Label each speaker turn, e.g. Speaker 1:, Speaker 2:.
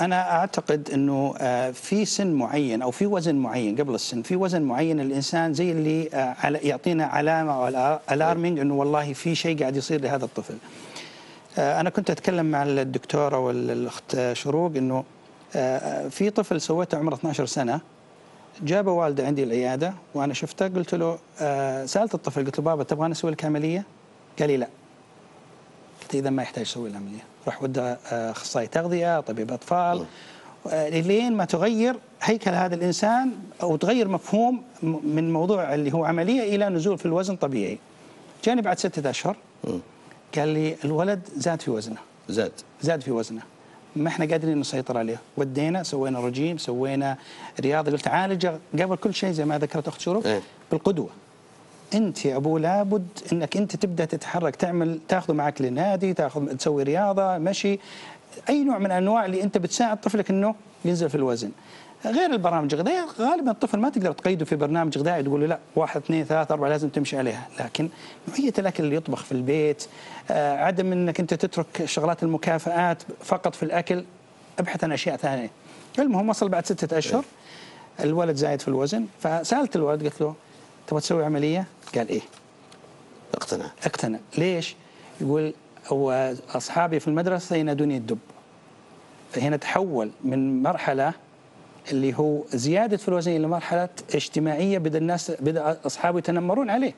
Speaker 1: أنا أعتقد أنه آه، في سن معين أو في وزن معين قبل السن في وزن معين الإنسان زي اللي آه، يعطينا علامة أو الارمينج أنه والله في شيء قاعد يصير لهذا الطفل. آه، أنا كنت أتكلم مع الدكتورة والأخت شروق أنه في طفل سويته عمره 12 سنة جاب والده عندي العيادة وأنا شفته قلت له سألت الطفل قلت له بابا تبغى نسوي لك عملية؟ قال لي لا. قلت إذا ما يحتاج يسوي العملية راح ودى أخصائي تغذية طبيب أطفال. آه، لين ما تغير هيكل هذا الإنسان أو تغير مفهوم من موضوع اللي هو عملية إلى نزول في الوزن طبيعي. جاني بعد ستة أشهر قال لي الولد زاد في وزنه.
Speaker 2: زاد.
Speaker 1: زاد في وزنه. ما إحنا قادرين نسيطر عليه. ودينا سوينا رجيم سوينا رياضة. قلت عالجه قبل كل شيء زي ما ذكرت أخت شروق
Speaker 2: إيه.
Speaker 1: بالقدوة. انت يا ابو لابد انك انت تبدا تتحرك تعمل تاخذه معك للنادي تاخذ تسوي رياضة مشي. أي نوع من انواع اللي أنت بتساعد طفلك إنه ينزل في الوزن. غير البرامج الغذائيه غالبا الطفل ما تقدر تقيده في برنامج غذائي تقول له لا واحد اثنين ثلاثة أربعة لازم تمشي عليها. لكن نوعية الأكل اللي يطبخ في البيت آه عدم أنك أنت تترك شغلات المكافآت فقط في الأكل أبحث عن أشياء ثانية. المهم وصل بعد ستة أشهر الولد زايد في الوزن. فسألت الولد قلت له تبغى تسوي عملية؟ قال إيه.
Speaker 2: اقتنع.
Speaker 1: اقتنع. ليش؟ يقول هو أصحابي في المدرسة ينادوني الدب. فهنا تحول من مرحلة اللي هو زيادة في الوزن إلى مرحلة اجتماعية بدأ الناس بدأ أصحابه يتنمرون عليه.